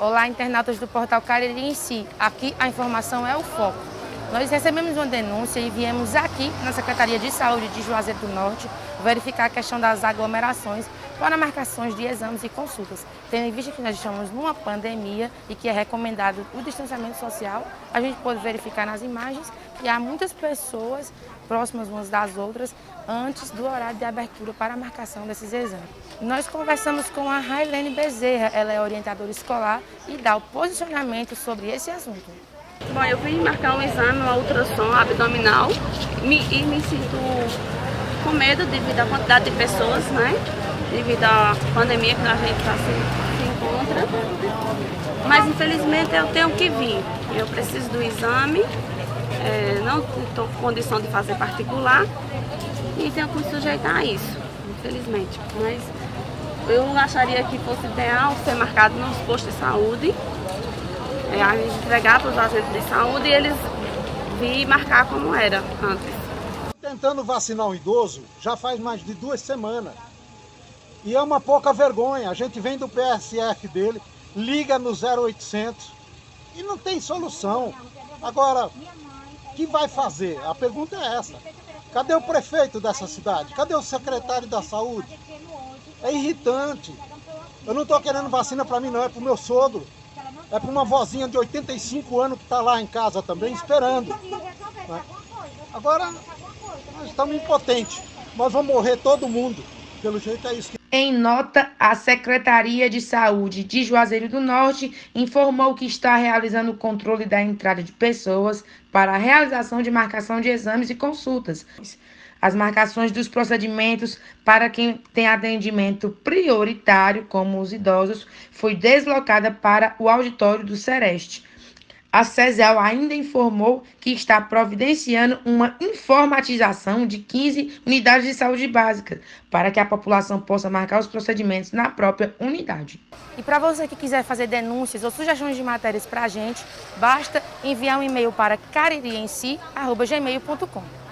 Olá, internautas do Portal Cariri em si. Aqui a informação é o foco. Nós recebemos uma denúncia e viemos aqui na Secretaria de Saúde de Juazeiro do Norte verificar a questão das aglomerações para marcações de exames e consultas. Tendo em vista que nós estamos numa pandemia e que é recomendado o distanciamento social, a gente pode verificar nas imagens que há muitas pessoas próximas umas das outras antes do horário de abertura para a marcação desses exames. Nós conversamos com a Railene Bezerra, ela é orientadora escolar e dá o posicionamento sobre esse assunto. Bom, eu vim marcar um exame, uma ultrassom abdominal me, e me sinto com medo devido à quantidade de pessoas, né? Devido à pandemia que a gente tá se, se encontra. Mas infelizmente eu tenho que vir. Eu preciso do exame, é, não estou com condição de fazer particular e tenho que me sujeitar a isso, infelizmente. Mas eu acharia que fosse ideal ser marcado nos postos de saúde é, a gente entregar para os agentes de saúde e eles vir marcar como era antes. Tentando vacinar um idoso já faz mais de duas semanas. E é uma pouca vergonha. A gente vem do PSF dele, liga no 0800 e não tem solução. Agora, o que vai fazer? A pergunta é essa. Cadê o prefeito dessa cidade? Cadê o secretário da saúde? É irritante. Eu não estou querendo vacina para mim não, é para o meu sogro. É para uma vozinha de 85 anos que está lá em casa também esperando. Agora, nós estamos impotentes. Nós vamos morrer todo mundo. Pelo jeito é isso. Em nota, a Secretaria de Saúde de Juazeiro do Norte informou que está realizando o controle da entrada de pessoas para a realização de marcação de exames e consultas. As marcações dos procedimentos para quem tem atendimento prioritário, como os idosos, foi deslocada para o auditório do Sereste. A CESEL ainda informou que está providenciando uma informatização de 15 unidades de saúde básica para que a população possa marcar os procedimentos na própria unidade. E para você que quiser fazer denúncias ou sugestões de matérias para a gente, basta enviar um e-mail para caririensi.gmail.com.